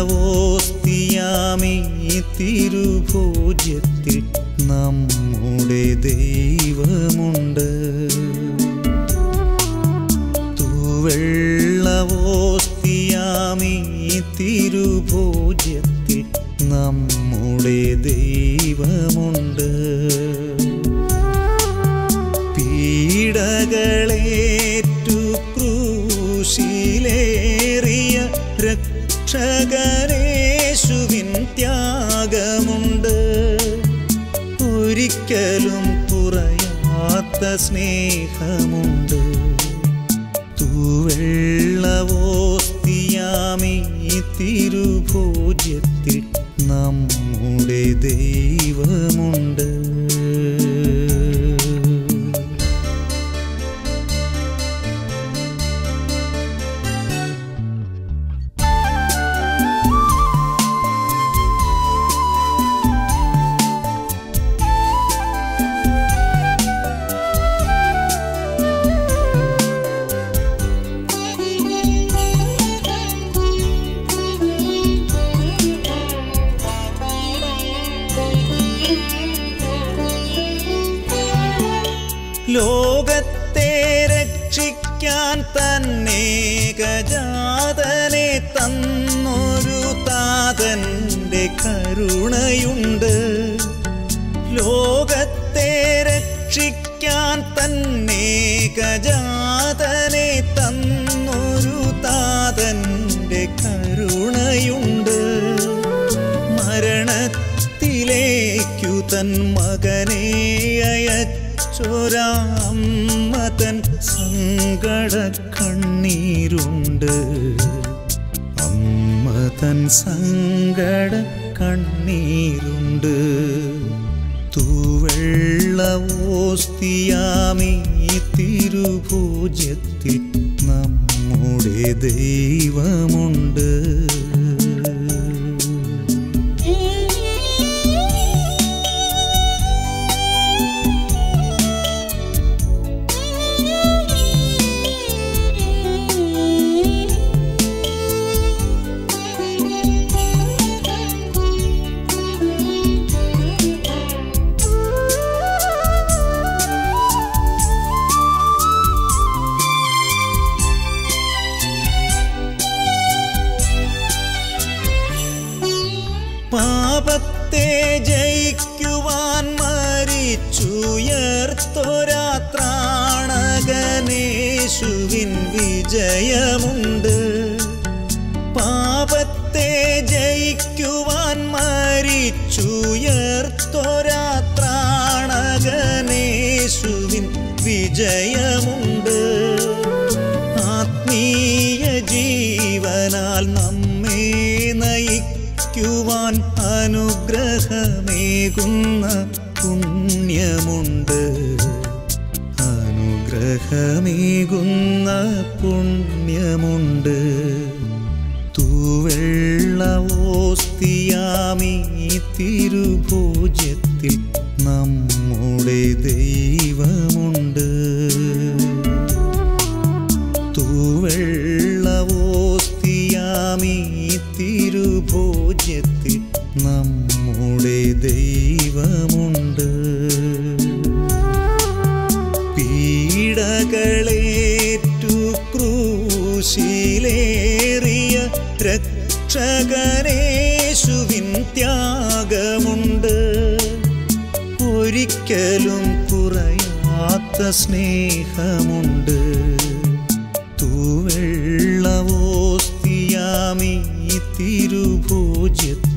തൂവെള്ളവോസ്തിയാമീ തിരുഭോജ്യത്തിൽ നമ്മുടെ ദൈവമുണ്ട്. തൂവെള്ളവോസ്തിയാമീ തിരുഭോജ്യത്തിൽ നമ്മുടെ ദൈവമുണ്ട്. പീഡകളേറ്റു ക്രൂശിലേറിയ രക്ഷകനേശുവിൻ ത്യാഗമുണ്ട്. ഒരിക്കലും കുറയാത്ത സ്നേഹമുണ്ട്. തൂവെള്ളവോസ്തിയാമീ തിരുഭോജ്യത്തിൽ നമ്മുടെ ദൈവമുണ്ട്. ലോകത്തെ രക്ഷിക്കാൻ തന്നെ ഗജാതനെ തന്നൊരു താതന്റെ കരുണയുണ്ട്. ലോകത്തെ രക്ഷിക്കാൻ തന്നെ ഗജാതനെ തന്നൊരു താതന്റെ കരുണയുണ്ട്. മരണത്തിലേക്കു തൻ മകനെ അയച്ചൊരാമ്മ തൻ സങ്കട കണ്ണീരുണ്ട് അമ്മതൻ സങ്കട കണ്ണീരുണ്ട് തൂവെള്ളവോസ്തിയാമീ തിരുഭൂജത്തിൽ നമ്മുടെ ദൈവമുണ്ട്. മരിച്ചുയർത്തൊരാത്രാണകനേശുവിൻ വിജയമുണ്ട്. പാപത്തെ ജയിക്കുവാൻ മരിച്ചുയർത്തൊരാത്രാണകനേശുവിൻ വിജയമുണ്ട്. ആത്മീയ ജീവനാൽ നമ്മെ നയിക്കുവാൻ അനുഗ്രഹമേകുന്ന പുണ്യമുണ്ട്. അനുഗ്രഹമേകുന്ന പുണ്യമുണ്ട്. തൂവെള്ളവോസ്തിയാമീ തിരുഭോജ്യത്തിൽ നമ്മുടെ ദൈവമുണ്ട്. തൂവെള്ളവോസ്തിയാമീ തിരുഭോജ്യത്തിൽ നമ്മുടെ ദൈവമുണ്ട്. രക്ഷകനേശുവിൻ ത്യാഗമുണ്ട്. ഒരിക്കലും കുറയാത്ത സ്നേഹമുണ്ട്. തൂവെള്ളവോസ്തിയാമീ തിരുഭോജ്യത്തിൽ